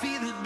feeling